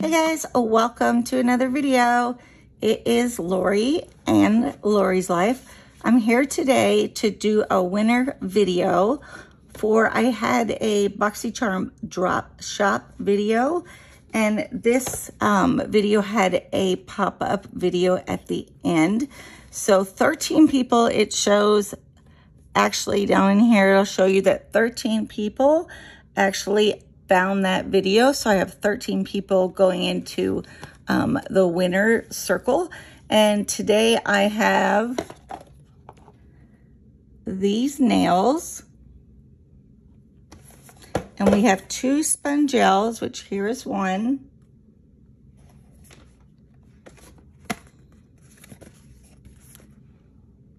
Hey guys, welcome to another video. It is Lorrie and Lorrie's Life. I'm here today to do a winner video for, I had a BoxyCharm drop shop video and this um, video had a pop-up video at the end. So 13 people, it shows actually down in here, it'll show you that 13 people actually found that video. So I have 13 people going into um, the winner circle. And today I have these nails. And we have two Spongelles, which here is one.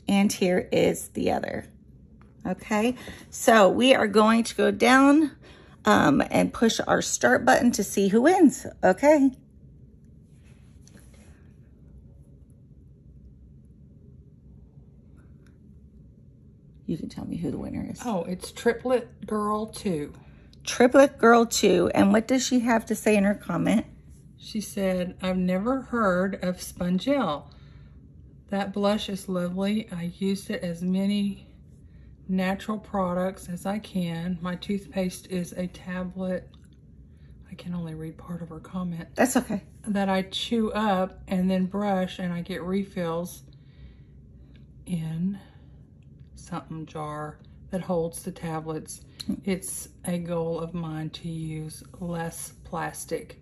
And here is the other. Okay, so we are going to go down um, and push our start button to see who wins, okay? You can tell me who the winner is. Oh, it's Triplet Girl 2. Triplet Girl 2. And what does she have to say in her comment? She said, I've never heard of Spongelle. That blush is lovely. I used it as many natural products as I can. My toothpaste is a tablet. I can only read part of her comment. That's okay. That I chew up and then brush and I get refills in something jar that holds the tablets. It's a goal of mine to use less plastic.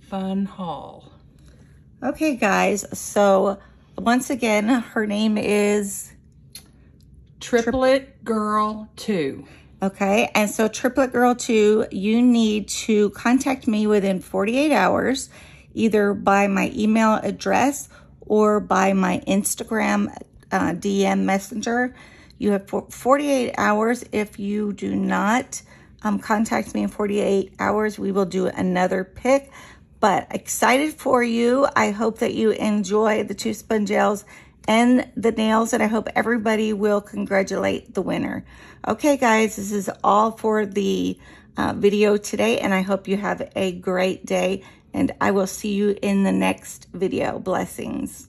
Fun haul. Okay, guys. So once again, her name is Triplet Girl 2. Okay, and so Triplet Girl 2, you need to contact me within 48 hours, either by my email address or by my Instagram uh, DM messenger. You have 48 hours. If you do not um, contact me in 48 hours, we will do another pick. But excited for you. I hope that you enjoy the two Spongelles and the nails and I hope everybody will congratulate the winner. Okay, guys, this is all for the uh, video today and I hope you have a great day and I will see you in the next video. Blessings.